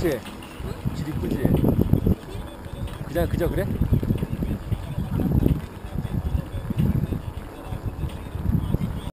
그치? 길 이쁘지? 그냥 그저 그래?